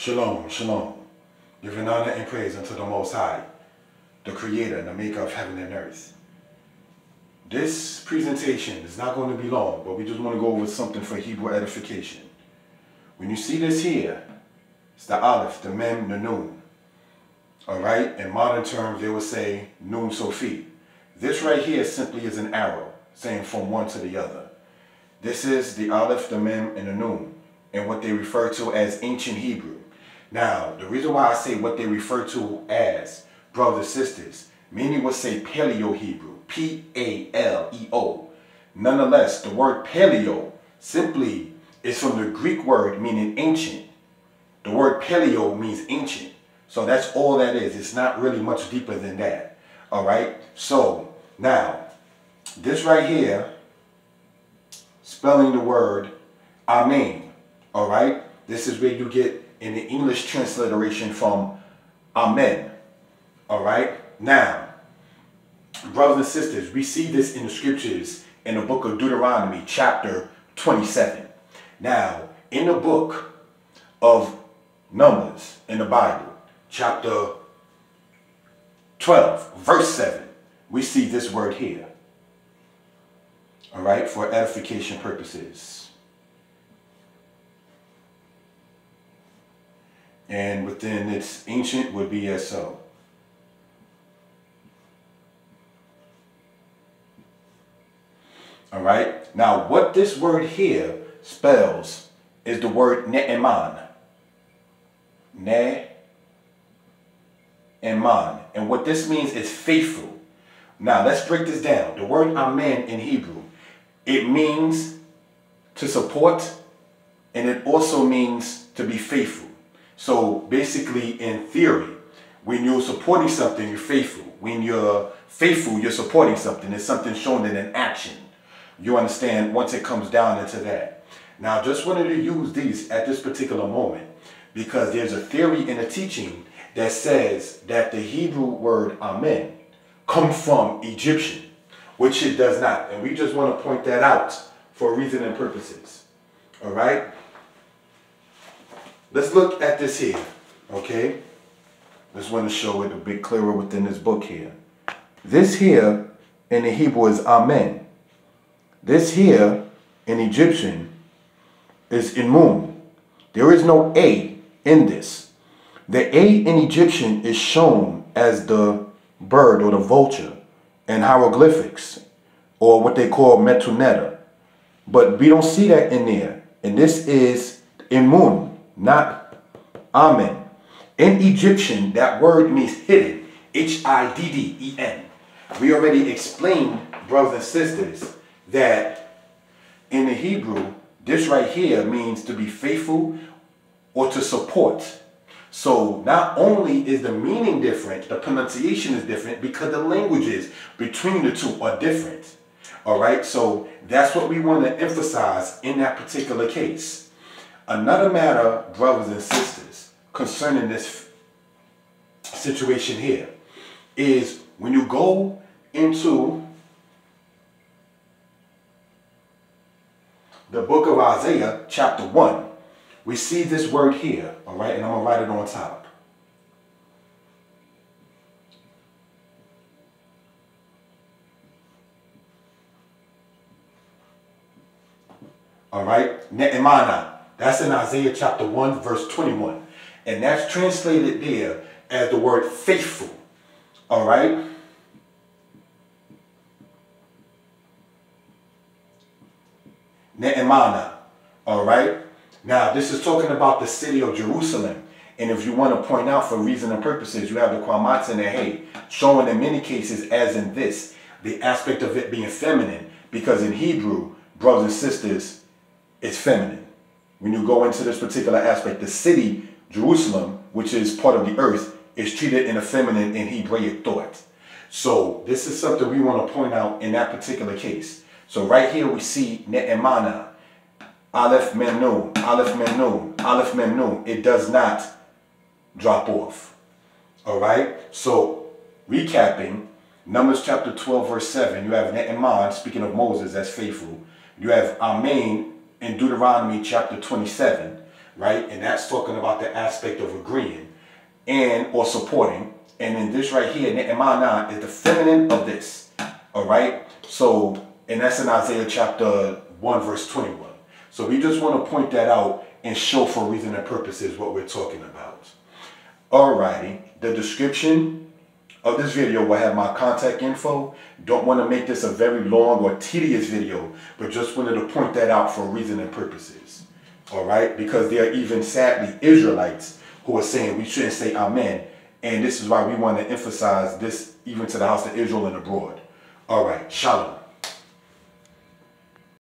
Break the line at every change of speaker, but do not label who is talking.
Shalom, shalom. Giving honor and praise unto the Most High, the Creator and the Maker of heaven and earth. This presentation is not going to be long, but we just want to go over something for Hebrew edification. When you see this here, it's the Aleph, the Mem, the Nun. Alright? In modern terms, they would say Nun Sofit. This right here simply is an arrow, saying from one to the other. This is the Aleph, the Mem, and the Nun, and what they refer to as ancient Hebrew. Now, the reason why I say what they refer to as brothers sisters, many would say P-A-L-E-O. Nonetheless, the word paleo simply is from the Greek word meaning ancient. The word paleo means ancient. So that's all that is. It's not really much deeper than that. All right. So now, this right here, spelling the word Amen. All right. This is where you get in the English transliteration from Amen. All right. Now, brothers and sisters, we see this in the scriptures in the book of Deuteronomy, chapter 27. Now, in the book of Numbers in the Bible, chapter 12, verse 7, we see this word here. All right, for edification purposes. And within its ancient would be as so. All right. Now, what this word here spells is the word ne'eman. Ne and. And what this means is faithful. Now, let's break this down. The word amen in Hebrew, it means to support, and it also means to be faithful. So basically, in theory, when you're supporting something, you're faithful. When you're faithful, you're supporting something. It's something shown in an action you understand once it comes down into that. Now, I just wanted to use these at this particular moment because there's a theory in a teaching that says that the Hebrew word amen comes from Egyptian, which it does not. And we just want to point that out for reason and purposes. All right? Let's look at this here, okay? Just want to show it a bit clearer within this book here. This here in the Hebrew is amen. This here in Egyptian is Inmun. There is no A in this. The A in Egyptian is shown as the bird or the vulture in hieroglyphics or what they call metuneta. But we don't see that in there. And this is Inmun, not Amen. In Egyptian, that word means hidden. H-I-D-D-E-N. We already explained, brothers and sisters, that in the Hebrew, this right here means to be faithful or to support. So not only is the meaning different, the pronunciation is different because the languages between the two are different. All right, so that's what we want to emphasize in that particular case. Another matter, brothers and sisters, concerning this situation here is when you go into the book of Isaiah, chapter 1, we see this word here, all right, and I'm going to write it on top. All right, Ne'emana. That's in Isaiah chapter 1, verse 21. And that's translated there as the word faithful. All right. Ne'emana. All right. Now, this is talking about the city of Jerusalem. And if you want to point out for reason and purposes, you have the Qamatz and the Hay, showing in many cases, as in this, the aspect of it being feminine. Because in Hebrew, brothers and sisters, it's feminine. When you go into this particular aspect, the city, Jerusalem, which is part of the earth, is treated in a feminine in Hebraic thought. So this is something we want to point out in that particular case. So right here we see Ne'emana, Aleph Mem Aleph Mem Aleph Mem It does not drop off. All right? So recapping, Numbers chapter 12 verse 7, you have Ne'eman, speaking of Moses as faithful. You have Amen in Deuteronomy chapter 27. right? And that's talking about the aspect of agreeing and or supporting. And then this right here, Ne'emanah, is the feminine of this. All right? So, and that's in Isaiah chapter 1, verse 21. So we just want to point that out and show for reason and purposes what we're talking about. Alrighty, the description of this video will have my contact info. Don't want to make this a very long or tedious video, but just wanted to point that out for reason and purposes. Alright, because there are even sadly Israelites who are saying we shouldn't say amen. And this is why we want to emphasize this even to the house of Israel and abroad. Alright, shalom.